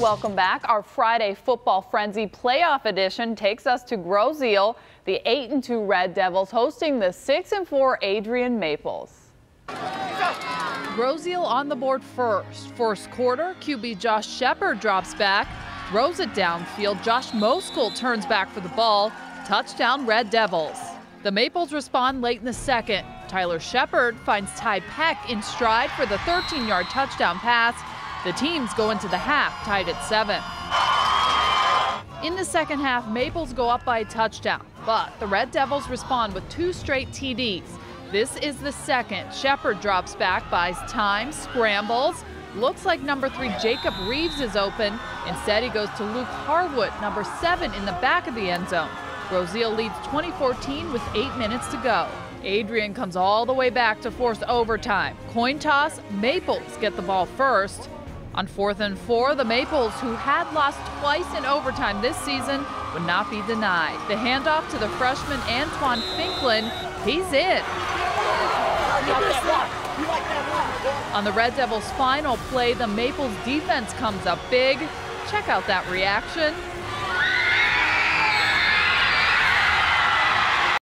Welcome back. Our Friday Football Frenzy Playoff Edition takes us to Grosse Ile. The 8 and 2 Red Devils hosting the 6 and 4 Adrian Maples. Grosse Ile on the board first. First quarter, QB Josh Shepard drops back, throws it downfield. Josh Moskal turns back for the ball. Touchdown, Red Devils. The Maples respond late in the second. Tyler Shepard finds Ty Peck in stride for the 13 yard touchdown pass. The teams go into the half tied at seven. In the second half, Maples go up by a touchdown, but the Red Devils respond with two straight TDs. This is the second. Shepard drops back, buys time, scrambles. Looks like number three, Jacob Reeves, is open. Instead, he goes to Luke Harwood, number seven, in the back of the end zone. Grosse leads 2014 with eight minutes to go. Adrian comes all the way back to force overtime. Coin toss, Maples get the ball first. On fourth and four, the Maples, who had lost twice in overtime this season, would not be denied. The handoff to the freshman Antoine Finklin. He's in. On the Red Devils' final play, the Maples defense comes up big. Check out that reaction.